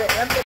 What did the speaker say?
it.